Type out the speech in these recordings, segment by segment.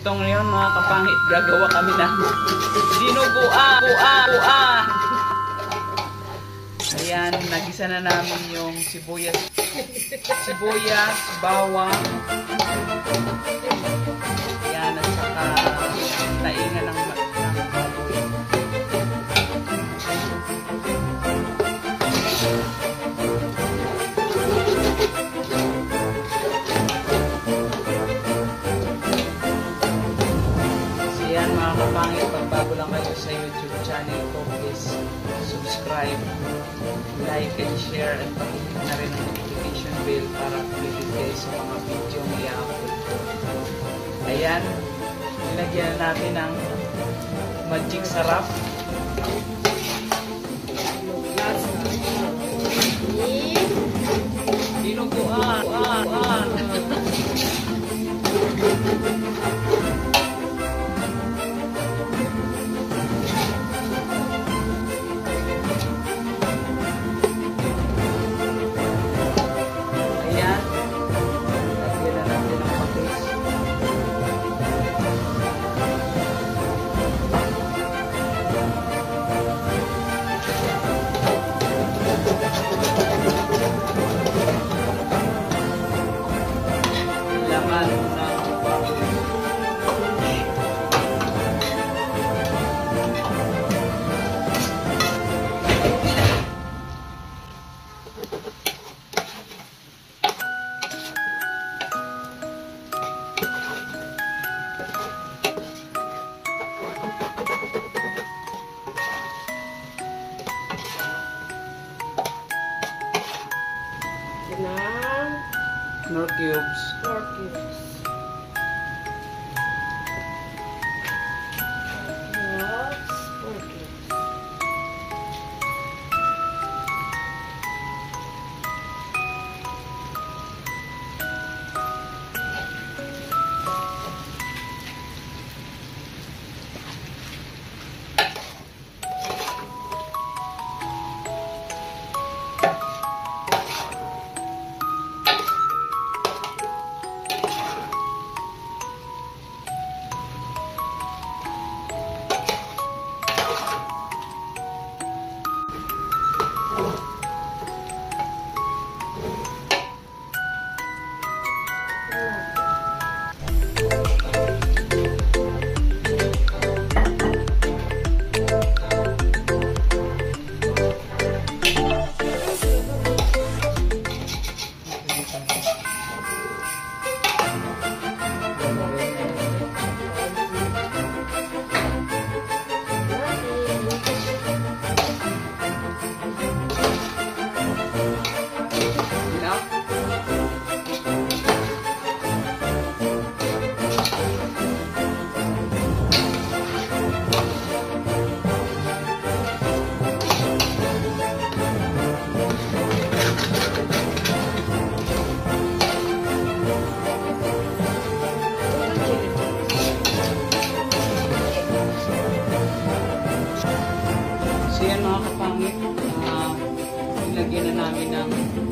Ito ngayon mga kapangit, gagawa kami ng dinuguan, buan, buan. Ayan, nagisa na namin yung sibuyas, sibuyas, bawang. Ayan, at saka kayo sa YouTube channel ko, please subscribe, like and share, at pakiclick na rin ang notification bell para updated kayo sa mga video na i-upload ko. Ayan, nilagyan na natin ng magic sarap. Nor cubes. cubes. Cubes, nilagyan na namin ng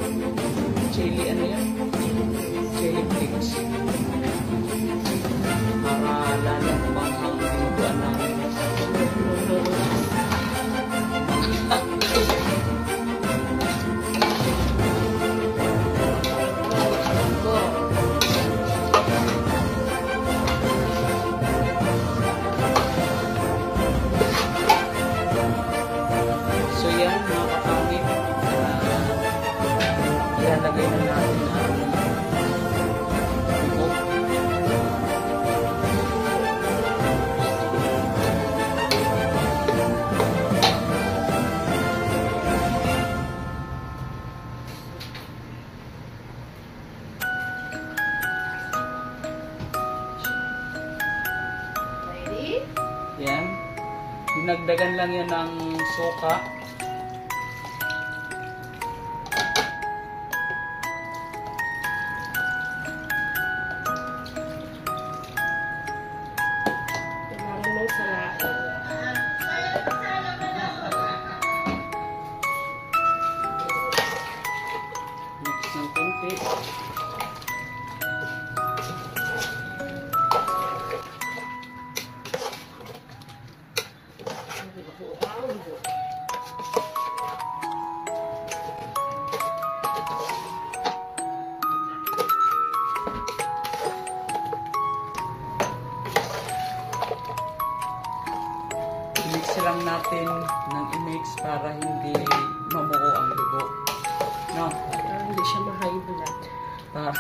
ilalagay na natin ang? Yan. Dinagdagan lang yan ng suka. Mix lang natin ng i-mix para hindi mamuo ang dugo. No? Para hindi siya ma-high blood. Para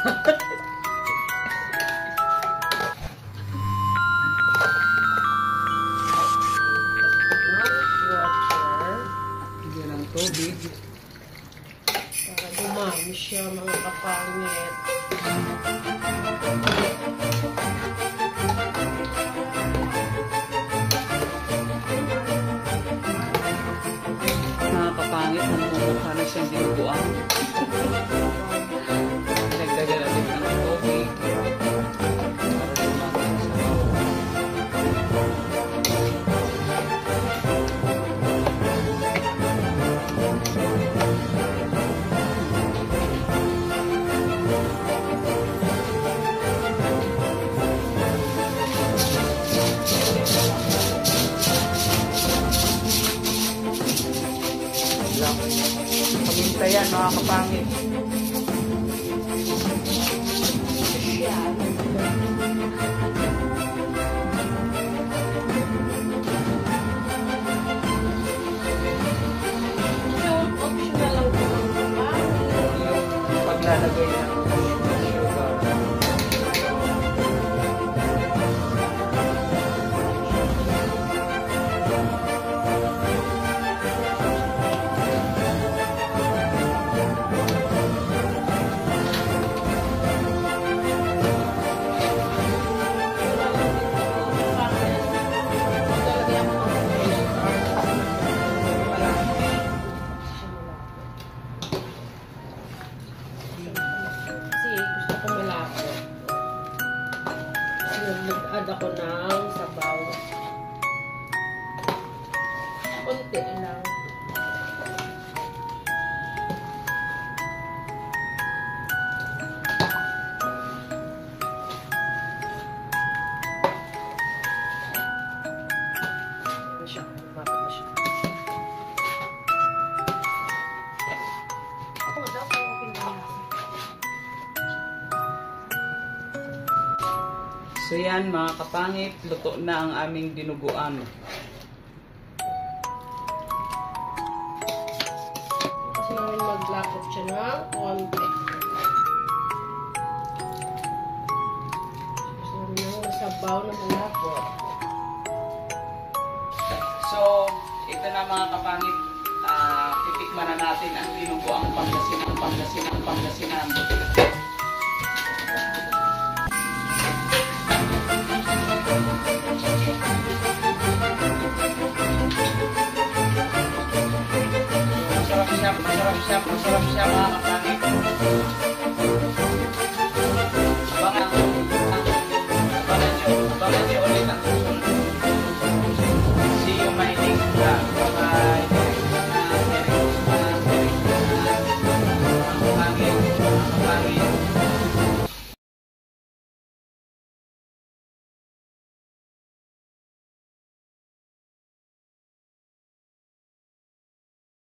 tubig. Para dumami siya mga kapangit. Mga kapangit, namumukha na siyang dinuguan. Pamintayan mga kapangit. Paglalagay ng ako ng yan mga kapangit, luto na ang aming dinuguan. Kasi namin maglakot siya ng konti. Gusto namin ng sabaw na malapot. So, ito na mga kapangit, ah titikman na natin ang dinuguang Pangasinan, Pangasinan, Pangasinan. Masarap masarap siya, masarap siya mga kapatid.